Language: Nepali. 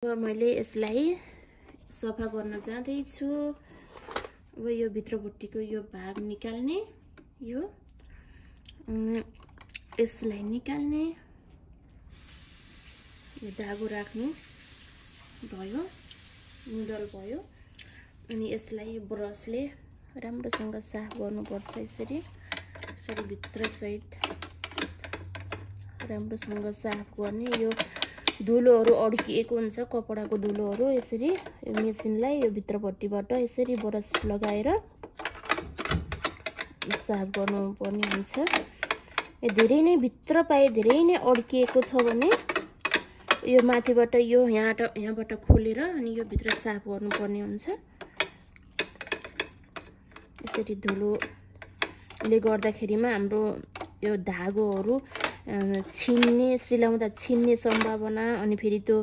अब मैले यसलाई सफा गर्न जाँदैछु। अब यो भित्रपट्टिको यो भाग निकाल्ने यो यसलाई निकाल्ने यो धागो राख्नु भयो नुडल भयो अनि यसलाई ब्रसले राम्रोसँग साफ गर्नुपर्छ यसरी। यसरी भित्र सहित राम्रोसँग साफ गर्ने यो धुलोहरू अड्किएको हुन्छ कपडाको धुलोहरू। यसरी यो मेसिनलाई यो भित्रपट्टिबाट यसरी ब्रस लगाएर साफ गर्नुपर्ने हुन्छ। धेरै नै भित्र पाए धेरै नै अड्किएको छ भने यो माथिबाट यो यहाँ यहाँबाट खोलेर अनि यो भित्र साफ गर्नुपर्ने हुन्छ। यसरी धुलोले गर्दाखेरिमा हाम्रो यो धागोहरू छिन्ने सिलाउँदा छिन्ने सम्भावना अनि फेरि त्यो